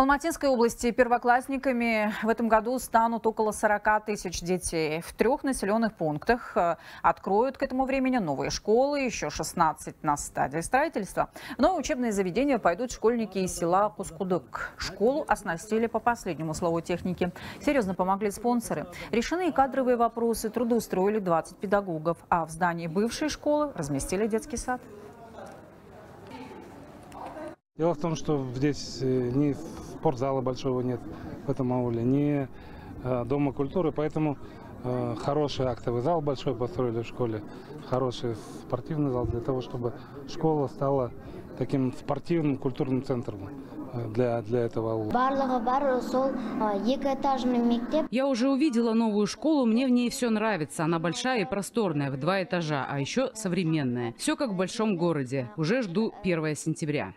Алматинской области первоклассниками в этом году станут около 40 тысяч детей. В трех населенных пунктах э, откроют к этому времени новые школы, еще 16 на стадии строительства. В новые учебные заведения пойдут школьники из села Пускудык. Школу оснастили по последнему слову техники. Серьезно помогли спонсоры. Решены и кадровые вопросы, трудоустроили 20 педагогов, а в здании бывшей школы разместили детский сад. Дело в том, что здесь э, ни спортзала большого нет в этом ауле, ни э, дома культуры, поэтому э, хороший актовый зал большой построили в школе, хороший спортивный зал для того, чтобы школа стала таким спортивным культурным центром для, для этого аула. барлығы бар сол екіэтажный мектеп Я уже увидела новую школу, мне в ней все нравится. Она большая и просторная, в два этажа, а еще современная. Все как в большом городе. Уже жду 1 сентября.